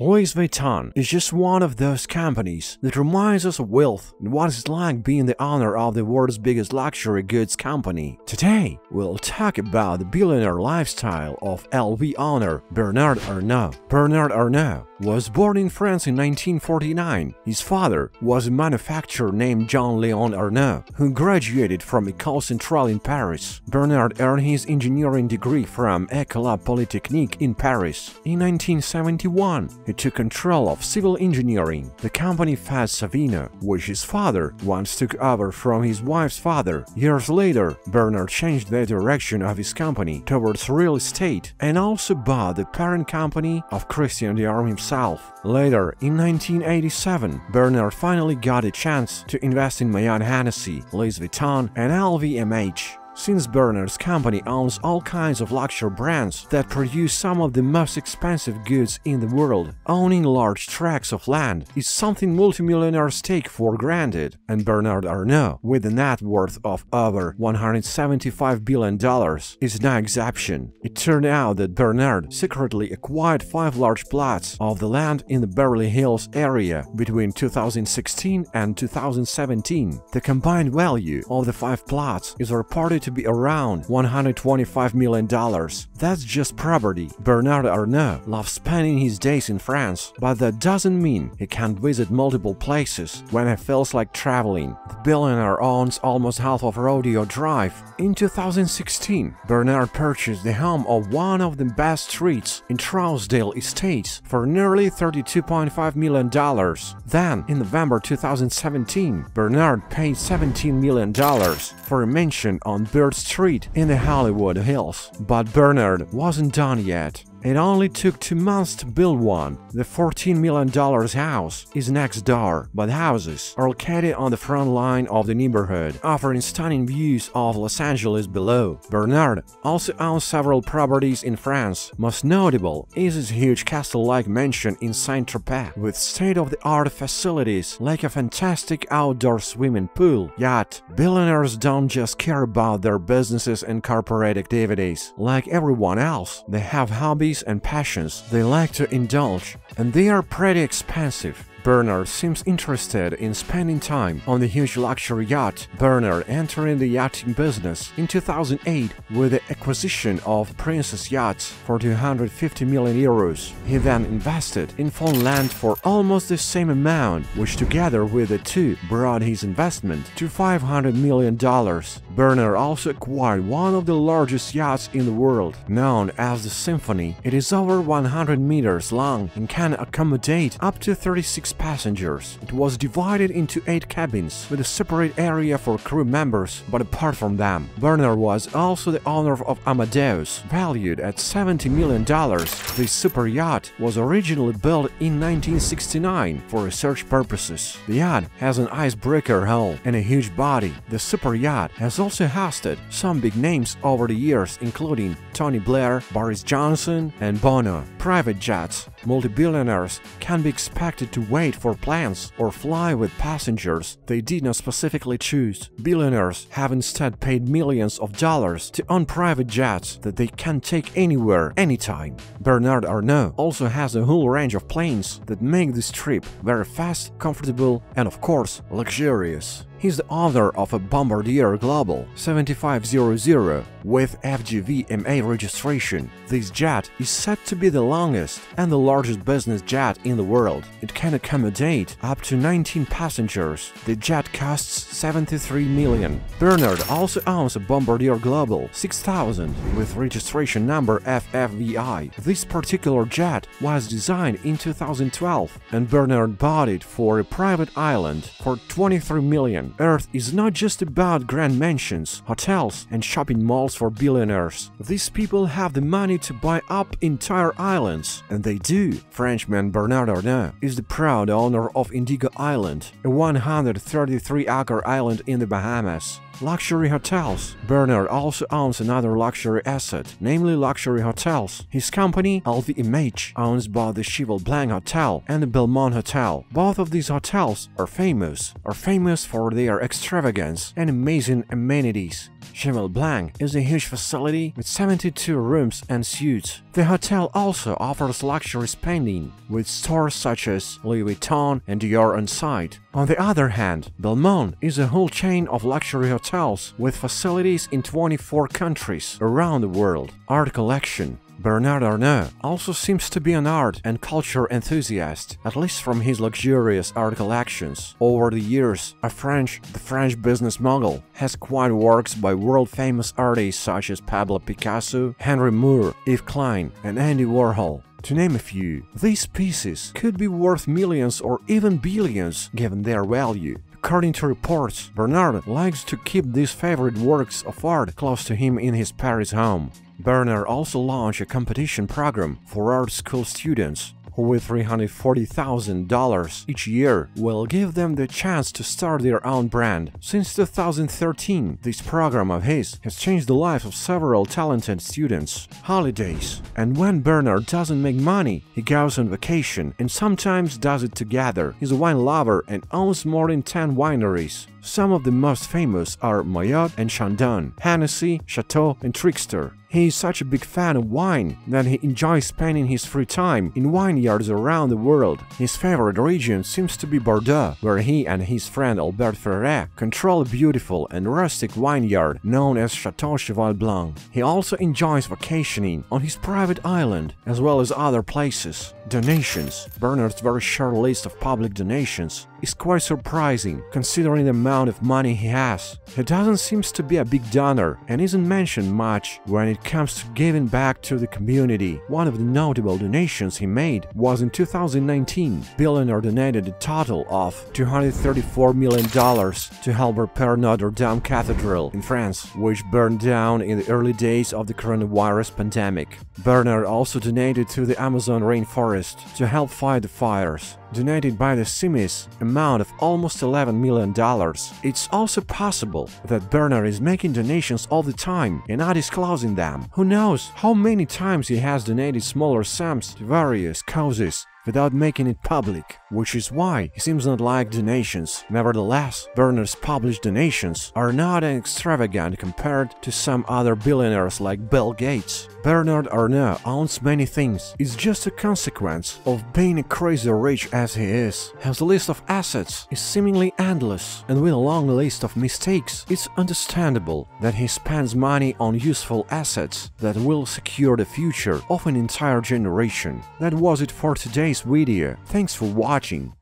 Louis Vuitton is just one of those companies that reminds us of wealth and what it's like being the owner of the world's biggest luxury goods company. Today, we'll talk about the billionaire lifestyle of LV owner Bernard Arnault. Bernard Arnault was born in France in 1949. His father was a manufacturer named Jean-Léon Arnault, who graduated from École Centrale in Paris. Bernard earned his engineering degree from École Polytechnique in Paris. In 1971, he took control of civil engineering, the company Faz Savino, which his father once took over from his wife's father. Years later, Bernard changed the direction of his company towards real estate and also bought the parent company of Christian Dior himself. Later, in 1987, Bernard finally got a chance to invest in Moët Hennessy, Louis Vuitton, and LVMH. Since Bernard's company owns all kinds of luxury brands that produce some of the most expensive goods in the world, owning large tracts of land is something multimillionaires take for granted, and Bernard Arnault, with a net worth of over $175 billion, is no exception. It turned out that Bernard secretly acquired five large plots of the land in the Beverly Hills area between 2016 and 2017. The combined value of the five plots is reported to be around $125 million. That's just property. Bernard Arnault loves spending his days in France, but that doesn't mean he can't visit multiple places when he feels like traveling. The billionaire owns almost half of Rodeo Drive. In 2016, Bernard purchased the home of one of the best streets in Trousdale Estates for nearly $32.5 million. Then, in November 2017, Bernard paid $17 million for a mansion on Bird Street in the Hollywood Hills. But Bernard wasn't done yet. It only took two months to build one. The $14 million house is next door, but houses are located on the front line of the neighborhood, offering stunning views of Los Angeles below. Bernard also owns several properties in France. Most notable is his huge castle-like mansion in Saint-Tropez, with state-of-the-art facilities like a fantastic outdoor swimming pool, yacht. Billionaires don't just care about their businesses and corporate activities. Like everyone else, they have hobbies and passions they like to indulge, and they are pretty expensive. Bernard seems interested in spending time on the huge luxury yacht. Bernard entered the yachting business in 2008 with the acquisition of Princess Yachts for 250 million euros. He then invested in phone land for almost the same amount, which together with the two brought his investment to 500 million dollars. Bernard also acquired one of the largest yachts in the world, known as the Symphony. It is over 100 meters long and can accommodate up to 36 passengers. It was divided into 8 cabins with a separate area for crew members, but apart from them, Bernard was also the owner of Amadeus, valued at $70 million. This super yacht was originally built in 1969 for research purposes. The yacht has an icebreaker hull and a huge body. The super yacht has also hosted some big names over the years including Tony Blair, Boris Johnson, and Bono. Private jets, multi-billionaires can be expected to wait for planes or fly with passengers they did not specifically choose. Billionaires have instead paid millions of dollars to own private jets that they can take anywhere, anytime. Bernard Arnault also has a whole range of planes that make this trip very fast, comfortable, and of course, luxurious. He's the author of a Bombardier Global 7500 with FGV-MA registration. This jet is said to be the longest and the largest business jet in the world. It can accommodate up to 19 passengers. The jet costs 73 million. Bernard also owns a Bombardier Global 6000 with registration number FFVI. This particular jet was designed in 2012 and Bernard bought it for a private island for 23 million. Earth is not just about grand mansions, hotels, and shopping malls for billionaires. These people have the money to buy up entire islands, and they do. Frenchman Bernard Arnault is the proud owner of Indigo Island, a 133-acre island in the Bahamas. Luxury hotels. Bernard also owns another luxury asset, namely luxury hotels. His company, LVMH, owns both the Cheval Blanc Hotel and the Belmond Hotel. Both of these hotels are famous, are famous for their extravagance and amazing amenities. Cheval Blanc is a huge facility with 72 rooms and suites. The hotel also offers luxury spending, with stores such as Louis Vuitton and Dior on site. On the other hand, Belmond is a whole chain of luxury hotels with facilities in 24 countries around the world. Art collection Bernard Arnault also seems to be an art and culture enthusiast, at least from his luxurious art collections. Over the years, a French, the French business mogul, has acquired works by world-famous artists such as Pablo Picasso, Henry Moore, Yves Klein, and Andy Warhol. To name a few, these pieces could be worth millions or even billions given their value. According to reports, Bernard likes to keep these favorite works of art close to him in his Paris home. Bernard also launched a competition program for art school students who with $340,000 each year will give them the chance to start their own brand. Since 2013, this program of his has changed the lives of several talented students. Holidays. And when Bernard doesn't make money, he goes on vacation and sometimes does it together. He's a wine lover and owns more than 10 wineries. Some of the most famous are Moët and Chandon, Hennessy, Chateau, and Trickster. He is such a big fan of wine that he enjoys spending his free time in vineyards around the world. His favorite region seems to be Bordeaux, where he and his friend Albert Frère control a beautiful and rustic vineyard known as Chateau Cheval Blanc. He also enjoys vacationing on his private island, as well as other places. Donations. Bernard's very short list of public donations is quite surprising, considering the amount of money he has. He doesn't seem to be a big donor and isn't mentioned much when it comes to giving back to the community. One of the notable donations he made was in 2019. Billionaire donated a total of $234 million to help repair Notre Dame Cathedral in France, which burned down in the early days of the coronavirus pandemic. Bernard also donated to the Amazon rainforest to help fight the fires donated by the Simis amount of almost $11 million. It's also possible that Bernard is making donations all the time and not disclosing them. Who knows how many times he has donated smaller sums to various causes without making it public, which is why he seems not like donations. Nevertheless, Bernard's published donations are not extravagant compared to some other billionaires like Bill Gates. Bernard Arnault owns many things. It's just a consequence of being crazy rich as he is. His list of assets is seemingly endless, and with a long list of mistakes, it's understandable that he spends money on useful assets that will secure the future of an entire generation. That was it for today's video. Thanks for watching.